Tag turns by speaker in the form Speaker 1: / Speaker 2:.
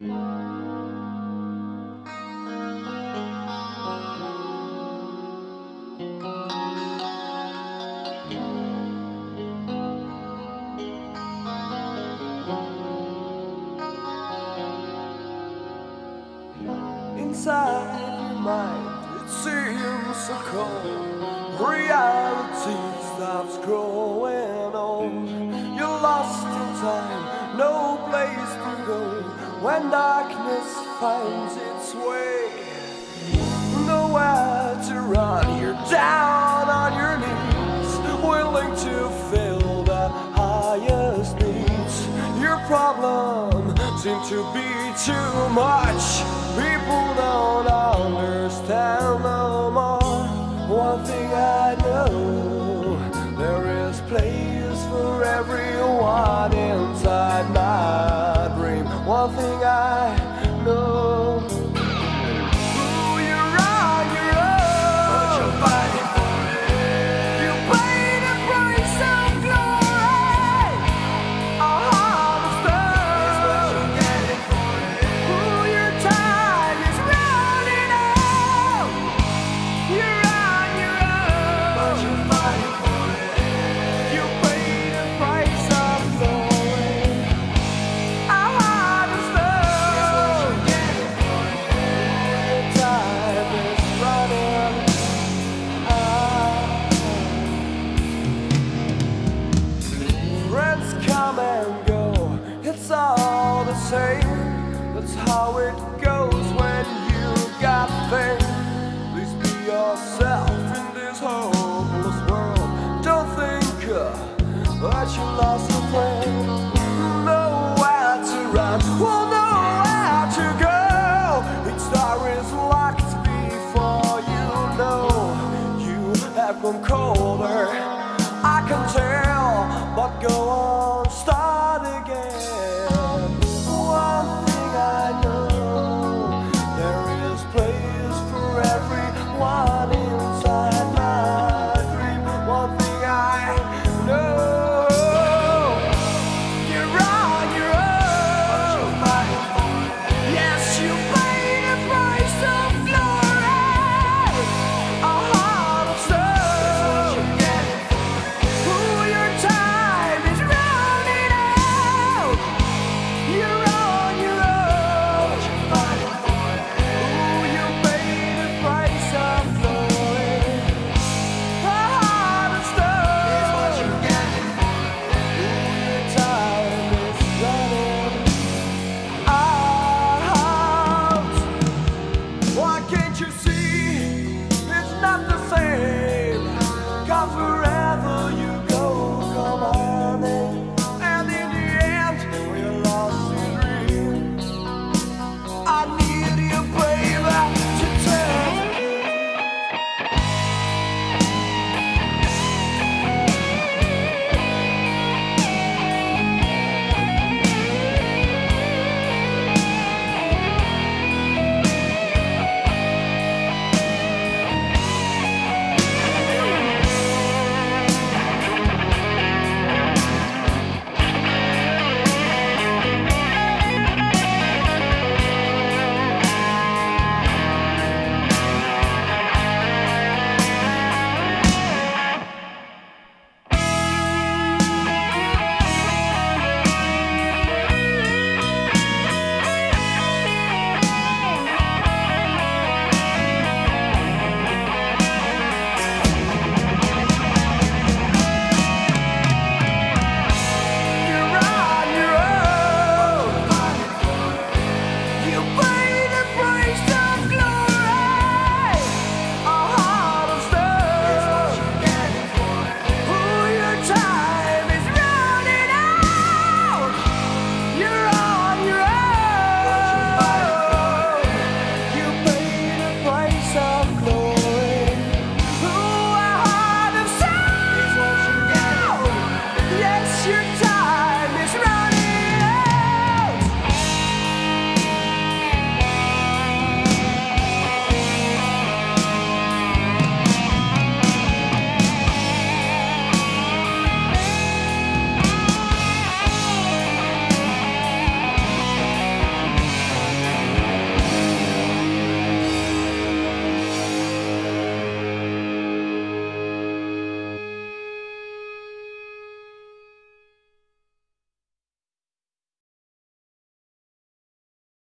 Speaker 1: Inside your mind, it seems so cold. Reality stops growing old. You're lost in time, When darkness finds its way, nowhere to run. You're down on your knees, willing to fill the highest needs. Your problem seems to be too much. That's how it